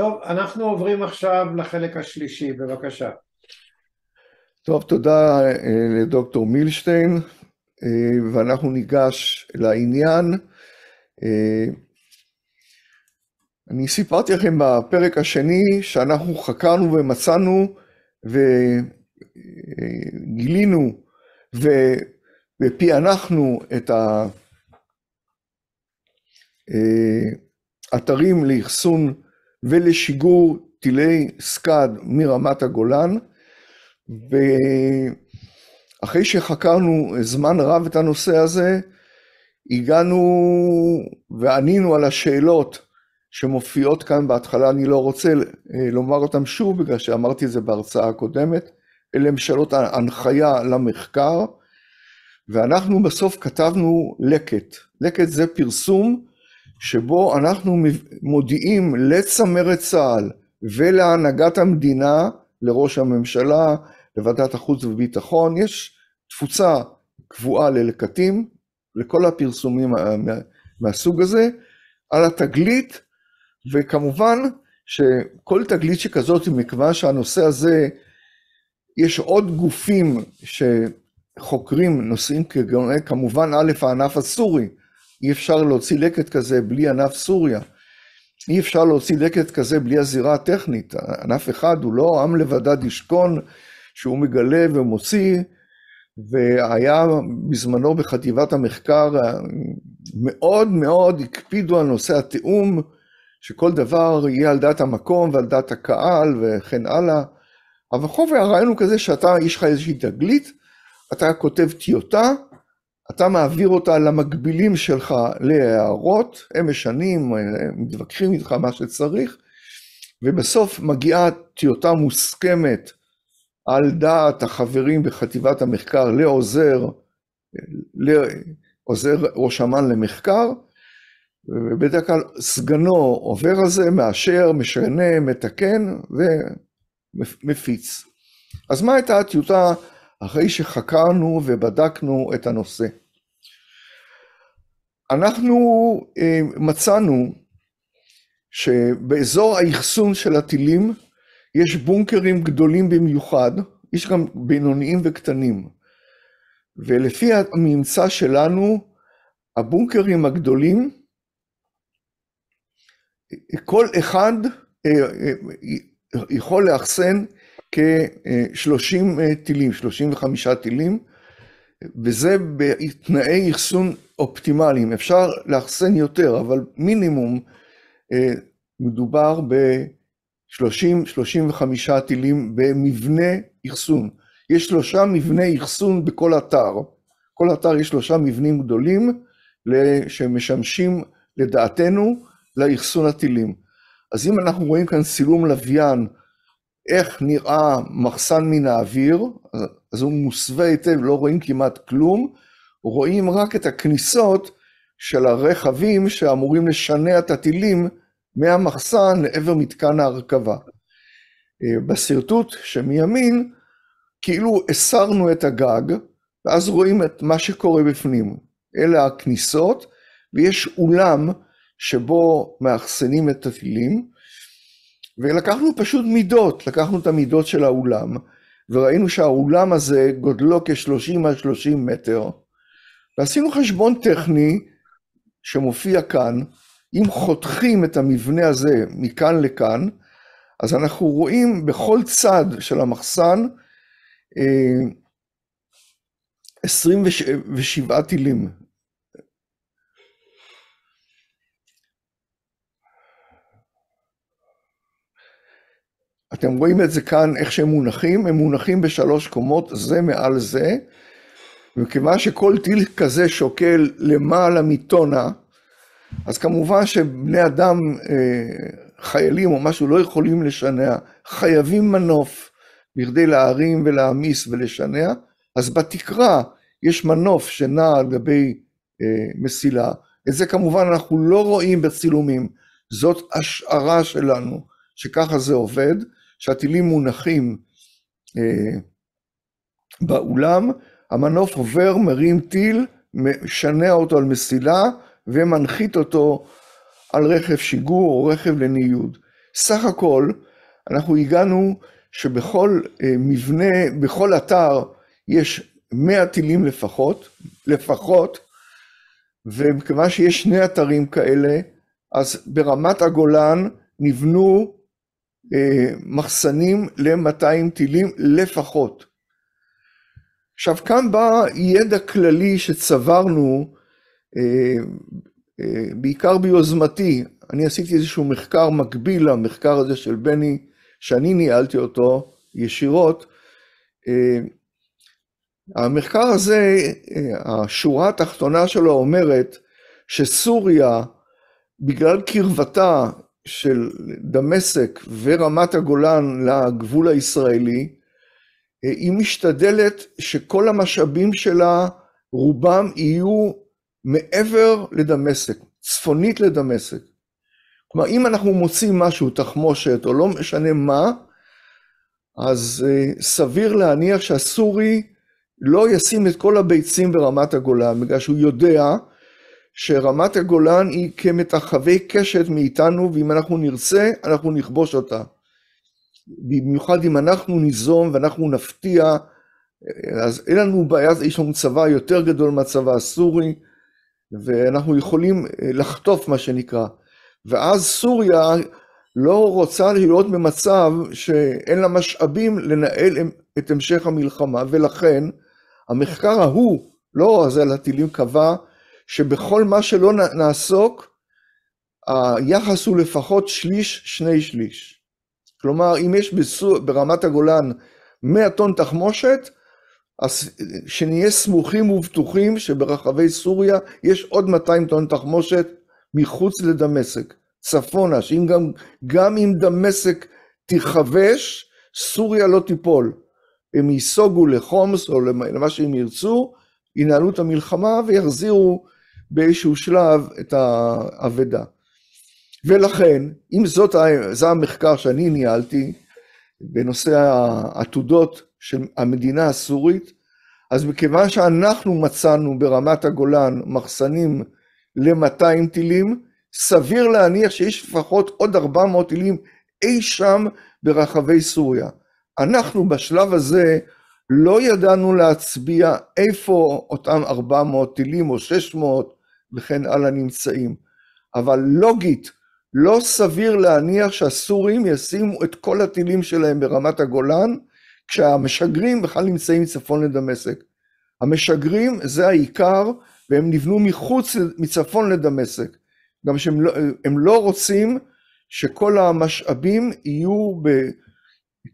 טוב, אנחנו עוברים עכשיו לחלק השלישי, בבקשה. טוב, תודה אה, לדוקטור מילשטיין, אה, ואנחנו ניגש לעניין. אה, אני סיפרתי לכם בפרק השני שאנחנו חקרנו ומצאנו וגילינו ופענחנו את האתרים לאחסון ולשיגור טילי סקאד מרמת הגולן, ואחרי שחקרנו זמן רב את הנושא הזה, הגענו וענינו על השאלות שמופיעות כאן בהתחלה, אני לא רוצה אה, לומר אותן שוב, בגלל שאמרתי את זה בהרצאה הקודמת, אלה הן שאלות הנחיה למחקר, ואנחנו בסוף כתבנו לקט. לקט זה פרסום שבו אנחנו מודיעים לצמרת צה"ל ולהנהגת המדינה, לראש הממשלה, לוועדת החוץ וביטחון, יש תפוצה קבועה ללקטים, לכל הפרסומים מהסוג הזה, על התגלית, וכמובן שכל תגלית שכזאת, מכיוון שהנושא הזה, יש עוד גופים שחוקרים נושאים כמובן א', הענף הסורי, אי אפשר להוציא לקט כזה בלי ענף סוריה. אי אפשר להוציא לקט כזה בלי הזירה הטכנית. ענף אחד הוא לא עם לבדד ישכון שהוא מגלה ומוציא, והיה בזמנו בחטיבת המחקר מאוד מאוד הקפידו על נושא התיאום, שכל דבר יהיה על דעת המקום ועל דעת הקהל וכן הלאה. אבל חוב הרעיון הוא כזה שאתה, יש לך איזושהי תגלית, אתה כותב טיוטה, אתה מעביר אותה למקבילים שלך להערות, הם משנים, הם מתווכחים איתך מה שצריך, ובסוף מגיעה טיוטה מוסכמת על דעת החברים בחטיבת המחקר לעוזר, לעוזר ראש אמ"ן למחקר, ובדרך כלל סגנו עובר על זה, מאשר, משנה, מתקן ומפיץ. אז מה הייתה הטיוטה אחרי שחקרנו ובדקנו את הנושא? אנחנו אה, מצאנו שבאזור האחסון של הטילים יש בונקרים גדולים במיוחד, יש גם בינוניים וקטנים. ולפי הממצא שלנו, הבונקרים הגדולים, כל אחד אה, אה, יכול לאחסן כ-30 טילים, 35 טילים, וזה בתנאי אחסון אופטימליים. אפשר לאחסן יותר, אבל מינימום אה, מדובר ב-30-35 טילים במבנה אחסון. יש שלושה מבני אחסון בכל אתר. כל אתר יש שלושה מבנים גדולים שמשמשים לדעתנו לאחסון הטילים. אז אם אנחנו רואים כאן צילום לוויין, איך נראה מחסן מן האוויר, אז הוא מוסווה היטב, לא רואים כמעט כלום, רואים רק את הכניסות של הרכבים שאמורים לשנע את הטילים מהמחסן לעבר מתקן ההרכבה. אה, בשרטוט שמימין, כאילו הסרנו את הגג, ואז רואים את מה שקורה בפנים. אלה הכניסות, ויש אולם שבו מאחסנים את הטילים, ולקחנו פשוט מידות, לקחנו את המידות של האולם, וראינו שהאולם הזה גודלו כ-30 על 30 מטר, ועשינו חשבון טכני שמופיע כאן, אם חותכים את המבנה הזה מכאן לכאן, אז אנחנו רואים בכל צד של המחסן 27 אה, טילים. אתם רואים את זה כאן, איך שהם מונחים, הם מונחים בשלוש קומות, זה מעל זה, וכיוון שכל טיל כזה שוקל למעלה מטונה, אז כמובן שבני אדם, אה, חיילים או משהו, לא יכולים לשנע, חייבים מנוף בכדי להרים ולהעמיס ולשנע, אז בתקרה יש מנוף שנע על גבי אה, מסילה, את זה כמובן אנחנו לא רואים בצילומים, זאת השערה שלנו, שככה זה עובד, שהטילים מונחים אה, באולם, המנוף עובר, מרים טיל, משנע אותו על מסילה ומנחית אותו על רכב שיגור או רכב לניוד. סך הכל אנחנו הגענו שבכל מבנה, בכל אתר יש 100 טילים לפחות, לפחות, ומכיוון שיש שני אתרים כאלה, אז ברמת הגולן נבנו אה, מחסנים ל-200 טילים לפחות. עכשיו כאן בא ידע כללי שצברנו, אה, אה, בעיקר ביוזמתי, אני עשיתי איזשהו מחקר מקביל למחקר הזה של בני, שאני ניהלתי אותו ישירות. אה, המחקר הזה, אה, השורה התחתונה שלו אומרת שסוריה, בגלל קרבתה של דמשק ורמת הגולן לגבול הישראלי, אה, היא משתדלת שכל המשאבים שלה, רובם יהיו מעבר לדמשק, צפונית לדמשק. כלומר, אם אנחנו מוצאים משהו, תחמושת, או לא משנה מה, אז uh, סביר להניח שהסורי לא ישים את כל הביצים ברמת הגולן, בגלל שהוא יודע שרמת הגולן היא כמתחווי קשת מאיתנו, ואם אנחנו נרצה, אנחנו נכבוש אותה. במיוחד אם אנחנו ניזום ואנחנו נפתיע, אז אין לנו בעיה, יש לנו צבא יותר גדול מהצבא הסורי, ואנחנו יכולים אה, לחטוף מה שנקרא. ואז סוריה לא רוצה להיות במצב שאין לה משאבים לנהל את המשך המלחמה, ולכן המחקר ההוא, לא הזה על הטילים, קבע שבכל מה שלא נעסוק, היחס הוא לפחות שליש, שני שליש. כלומר, אם יש בסור, ברמת הגולן 100 טון תחמושת, אז שנהיה סמוכים ובטוחים שברחבי סוריה יש עוד 200 טון תחמושת מחוץ לדמשק, צפונה, שאם גם, גם אם דמשק תיכבש, סוריה לא תיפול. הם ייסוגו לחומס או למה שהם ירצו, ינהלו את המלחמה ויחזירו באיזשהו שלב את האבדה. ולכן, אם זאת, זה המחקר שאני ניהלתי בנושא העתודות של המדינה הסורית, אז מכיוון שאנחנו מצאנו ברמת הגולן מחסנים ל-200 טילים, סביר להניח שיש לפחות עוד 400 טילים אי שם ברחבי סוריה. אנחנו בשלב הזה לא ידענו להצביע איפה אותם 400 טילים או 600 וכן הלאה נמצאים, אבל לוגית לא סביר להניח שהסורים ישימו את כל הטילים שלהם ברמת הגולן, כשהמשגרים בכלל נמצאים צפון לדמשק. המשגרים זה העיקר, והם נבנו מחוץ, מצפון לדמשק. גם שהם לא, לא רוצים שכל המשאבים יהיו ב,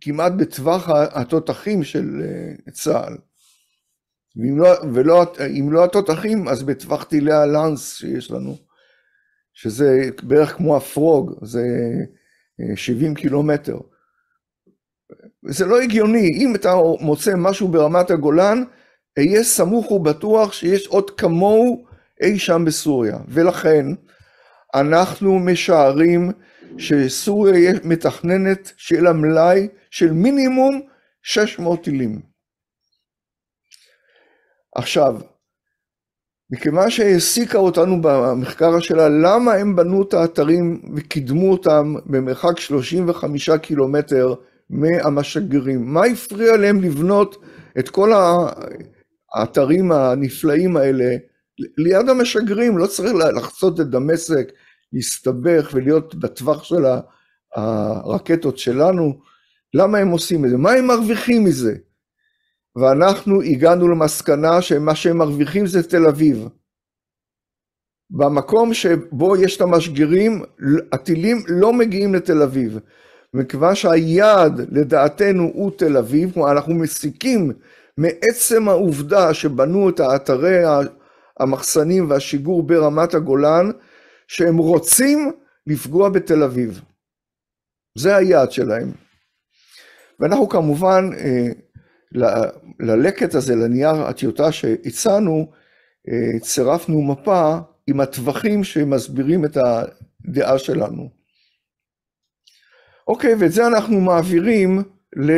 כמעט בטווח התותחים של אה, צה"ל. ואם לא, ולא, אם לא התותחים, אז בטווח טילי הלאנס שיש לנו, שזה בערך כמו הפרוג, זה 70 אה, קילומטר. זה לא הגיוני, אם אתה מוצא משהו ברמת הגולן, אהיה סמוך ובטוח שיש עוד כמוהו אי שם בסוריה. ולכן, אנחנו משערים שסוריה מתכננת שיהיה לה מלאי של מינימום 600 טילים. עכשיו, מכיוון שהעסיקה אותנו במחקר שלה, למה הם בנו את האתרים וקידמו אותם במרחק 35 קילומטר מהמשגרים? מה הפריע להם לבנות את כל האתרים הנפלאים האלה ליד המשגרים? לא צריך לחצות את דמשק, להסתבך ולהיות בטווח של הרקטות שלנו. למה הם עושים את זה? מה הם מרוויחים מזה? ואנחנו הגענו למסקנה שמה שהם מרוויחים זה תל אביב. במקום שבו יש את המשגרים, הטילים לא מגיעים לתל אביב. מכיוון שהיעד לדעתנו הוא תל אביב, כלומר אנחנו מסיקים מעצם העובדה שבנו את האתרי המחסנים והשיגור ברמת הגולן, שהם רוצים לפגוע בתל אביב. זה היעד שלהם. ואנחנו כמובן, אה, ללקט הזה, לנייר הטיוטה שהצענו, אה, צירפנו מפה עם הטווחים שמסבירים את הדעה שלנו. אוקיי, ואת זה אנחנו מעבירים ל,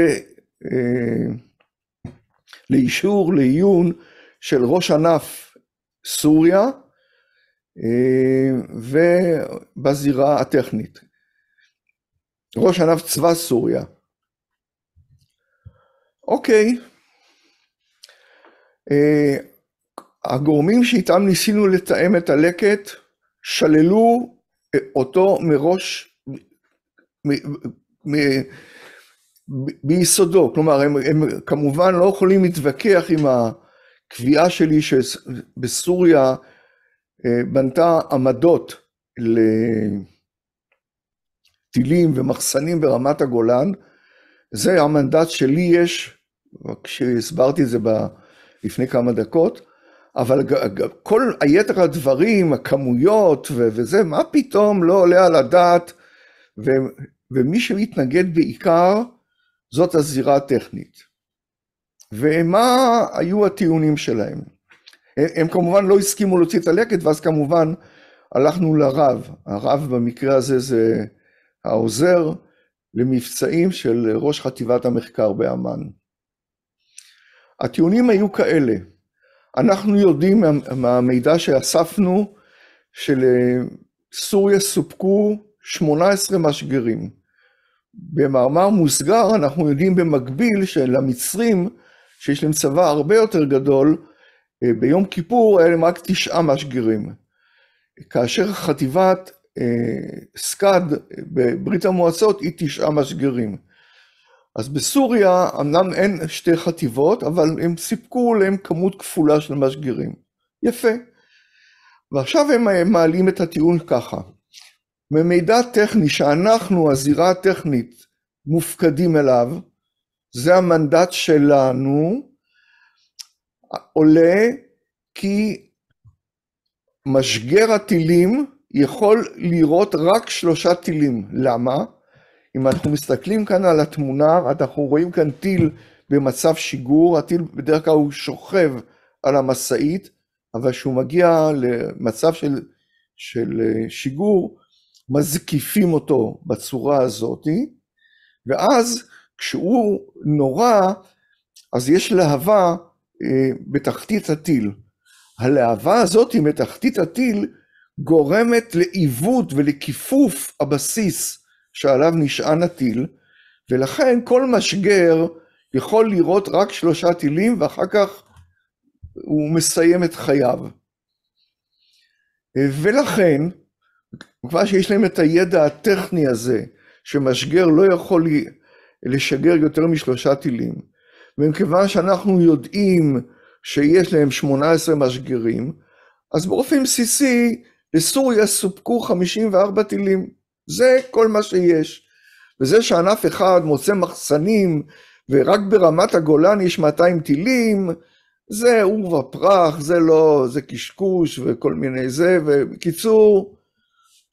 אה, לאישור, לעיון של ראש ענף סוריה ובזירה הטכנית. ראש ענף צבא סוריה. אוקיי, אה, הגורמים שאיתם ניסינו לתאם את הלקט שללו אותו מראש ביסודו, כלומר הם, הם כמובן לא יכולים להתווכח עם הקביעה שלי שבסוריה אה, בנתה עמדות לטילים ומחסנים ברמת הגולן, זה המנדט שלי יש, כשהסברתי את זה ב, לפני כמה דקות, אבל כל היתר הדברים, הכמויות וזה, מה פתאום לא עולה על הדעת, ו, ומי שמתנגד בעיקר זאת הזירה הטכנית. ומה היו הטיעונים שלהם? הם, הם כמובן לא הסכימו להוציא את הלקט, ואז כמובן הלכנו לרב. הרב במקרה הזה זה העוזר למבצעים של ראש חטיבת המחקר באמ"ן. הטיעונים היו כאלה, אנחנו יודעים מהמידע שאספנו שלסוריה סופקו 18 משגרים. במאמר מוסגר אנחנו יודעים במקביל שלמצרים, שיש להם צבא הרבה יותר גדול, אה, ביום כיפור היה להם רק תשעה משגרים. כאשר חטיבת אה, סקאד בברית המועצות היא תשעה משגרים. אז בסוריה אמנם אין שתי חטיבות, אבל הם סיפקו להם כמות כפולה של משגרים. יפה. ועכשיו הם מעלים את הטיעון ככה. ממידע טכני שאנחנו, הזירה הטכנית, מופקדים אליו, זה המנדט שלנו, עולה כי משגר הטילים יכול לירות רק שלושה טילים. למה? אם אנחנו מסתכלים כאן על התמונה, אנחנו רואים כאן טיל במצב שיגור, הטיל בדרך כלל הוא שוכב על המשאית, אבל כשהוא מגיע למצב של, של אה, שיגור, מזקיפים אותו בצורה הזאתי, ואז כשהוא נורא, אז יש להבה אה, בתחתית הטיל. הלהבה הזאת בתחתית הטיל גורמת לעיוות ולכיפוף הבסיס שעליו נשען הטיל, ולכן כל משגר יכול לירות רק שלושה טילים ואחר כך הוא מסיים את חייו. ולכן, כבר שיש להם את הידע הטכני הזה, שמשגר לא יכול לשגר יותר משלושה טילים, ומכיוון שאנחנו יודעים שיש להם 18 משגרים, אז באופן בסיסי לסוריה סופקו 54 טילים. זה כל מה שיש. וזה שענף אחד מוצא מחסנים ורק ברמת הגולן יש 200 טילים, זה עור ופרח, זה לא, זה קשקוש וכל מיני זה, ובקיצור,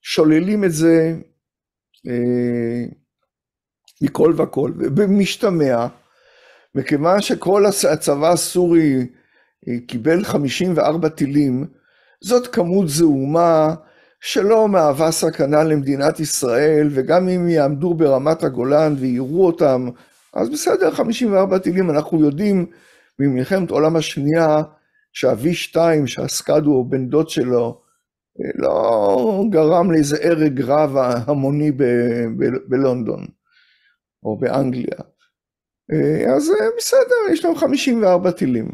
שוללים את זה אה, מכל וכל. ובמשתמע, מכיוון שכל הצבא הסורי אה, קיבל 54 טילים, זאת כמות זעומה שלא מהווה סכנה למדינת ישראל, וגם אם יעמדו ברמת הגולן ויראו אותם, אז בסדר, 54 טילים, אנחנו יודעים ממלחמת העולם השנייה, שה-V2, שהסקאדו הוא בן דוד שלו, לא גרם לאיזה הרג רב המוני ב- בלונדון, או באנגליה. אז בסדר, יש לנו 54 טילים.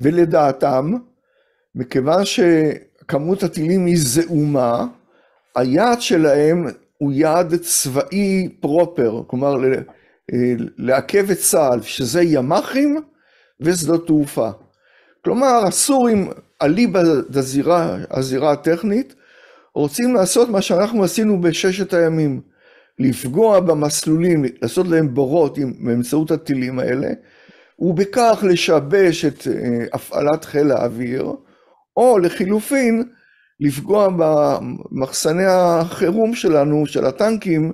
ולדעתם, מכיוון שכמות הטילים היא זעומה, היעד שלהם הוא יעד צבאי פרופר, כלומר לעכב את צה"ל, שזה ימ"חים ושדות תעופה. כלומר, הסורים, אליבא דזירה, הזירה הטכנית, רוצים לעשות מה שאנחנו עשינו בששת הימים, לפגוע במסלולים, לעשות להם בורות באמצעות הטילים האלה, ובכך לשבש את אה, הפעלת חיל האוויר, או לחילופין, לפגוע במחסני החירום שלנו, של הטנקים,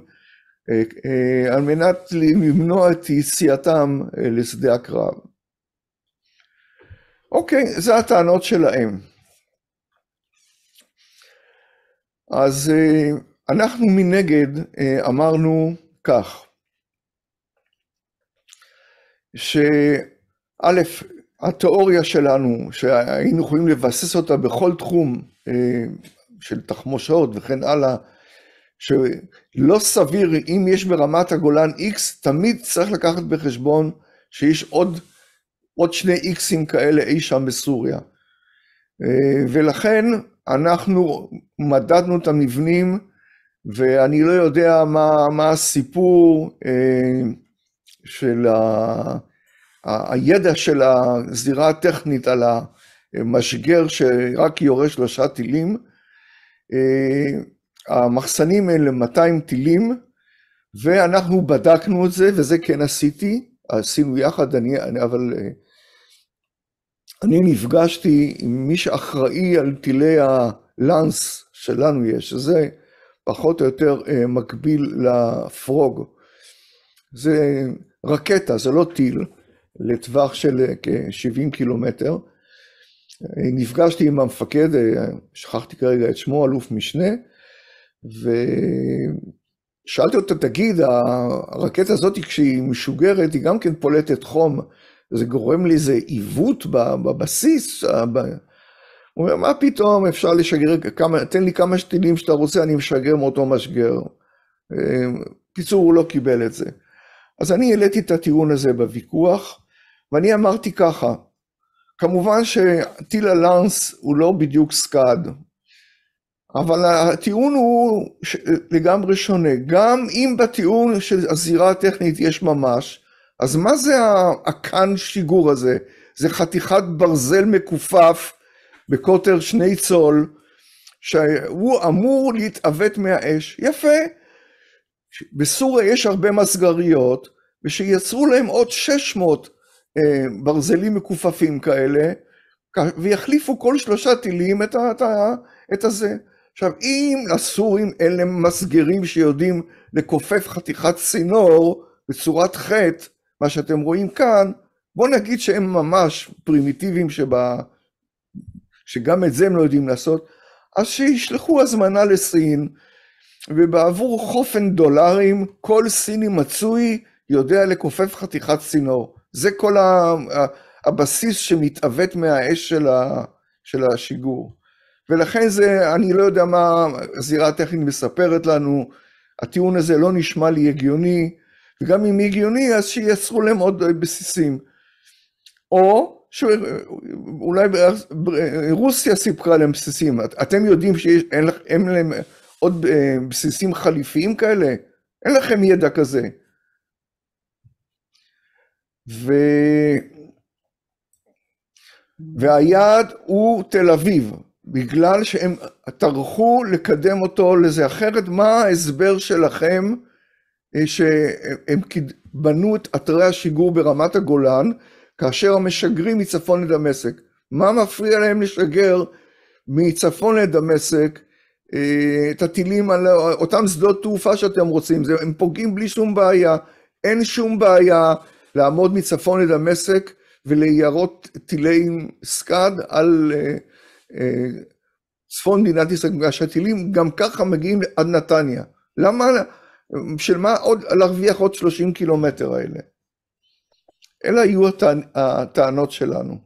אה, אה, על מנת למנוע את יציאתם לשדה הקרב. אוקיי, זה הטענות שלהם. אז אנחנו מנגד אמרנו כך, שא', התיאוריה שלנו, שהיינו יכולים לבסס אותה בכל תחום אה, של תחמושות וכן הלאה, שלא סביר אם יש ברמת הגולן X, תמיד צריך לקחת בחשבון שיש עוד, עוד שני Xים כאלה אי שם בסוריה. ולכן אנחנו מדדנו את המבנים, ואני לא יודע מה, מה הסיפור של ה... הידע של הזירה הטכנית על המשגר שרק יורה שלושה טילים, המחסנים הם ל-200 טילים, ואנחנו בדקנו את זה, וזה כן עשיתי, עשינו יחד, אני, אבל אני נפגשתי עם מי שאחראי על טילי הלאנס שלנו יש, שזה פחות או יותר מקביל לפרוג. זה רקטה, זה לא טיל, לטווח של כ-70 קילומטר. נפגשתי עם המפקד, שכחתי כרגע את שמו, אלוף משנה, ושאלתי אותו, תגיד, הרקטה הזאת כשהיא משוגרת, היא גם כן פולטת חום, זה גורם לי איזה עיוות בבסיס? הוא אומר, מה פתאום אפשר לשגר, כמה, תן לי כמה שתילים שאתה רוצה, אני משגר מאותו משגר. קיצור, הוא לא קיבל את זה. אז אני העליתי את הטיעון הזה בוויכוח, ואני אמרתי ככה, כמובן שטיל הלאנס הוא לא בדיוק סקאד, אבל הטיעון הוא לגמרי שונה. גם אם בטיעון של הזירה הטכנית יש ממש, אז מה זה הקאן שיגור הזה? זה חתיכת ברזל מכופף בקוטר שני צול, שהוא אמור להתעוות מהאש. יפה. בסוריה יש הרבה מסגריות, ושיצרו להם עוד 600 אה, ברזלים מכופפים כאלה, ויחליפו כל שלושה טילים את, ה, את, ה, את הזה. עכשיו, אם לסורים אין להם מסגרים שיודעים לכופף חתיכת צינור בצורת חטא, מה שאתם רואים כאן, בואו נגיד שהם ממש פרימיטיביים שבה, שגם את זה הם לא יודעים לעשות, אז שישלחו הזמנה לסין, ובעבור חופן דולרים, כל סיני מצוי יודע לכופף חתיכת צינור. זה כל הבסיס שמתעוות מהאש של, ה, של השיגור. ולכן זה, אני לא יודע מה הזירה הטכנית מספרת לנו, הטיעון הזה לא נשמע לי הגיוני, וגם אם הגיוני, אז שייצרו להם עוד בסיסים. או שאולי רוסיה סיפרה להם בסיסים. אתם יודעים שאין להם עוד בסיסים חליפיים כאלה? אין לכם ידע כזה. ו... והיעד הוא תל אביב, בגלל שהם טרחו לקדם אותו לזה, אחרת מה ההסבר שלכם שהם בנו את אתרי השיגור ברמת הגולן, כאשר המשגרים מצפון לדמשק? מה מפריע להם לשגר מצפון לדמשק את הטילים על אותם שדות תעופה שאתם רוצים? הם פוגעים בלי שום בעיה, אין שום בעיה לעמוד מצפון לדמשק וליירות טילי סקאד על צפון מדינת ישראל, בגלל שהטילים גם ככה מגיעים עד נתניה. למה, של מה עוד להרוויח עוד 30 קילומטר האלה? אלה היו הטענות שלנו.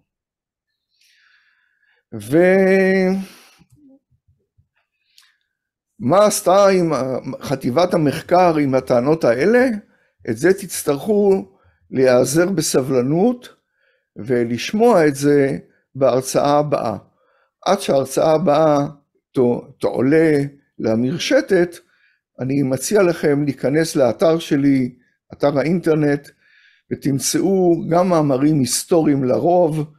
ומה עשתה עם חטיבת המחקר עם הטענות האלה? את זה תצטרכו להיעזר בסבלנות ולשמוע את זה בהרצאה הבאה. עד שההרצאה הבאה תועלה למרשתת, אני מציע לכם להיכנס לאתר שלי, אתר האינטרנט, ותמצאו גם מאמרים היסטוריים לרוב,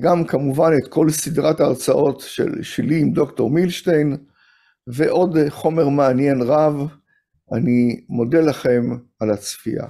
גם כמובן את כל סדרת ההרצאות של, שלי עם דוקטור מילשטיין, ועוד חומר מעניין רב. אני מודה לכם על הצפייה.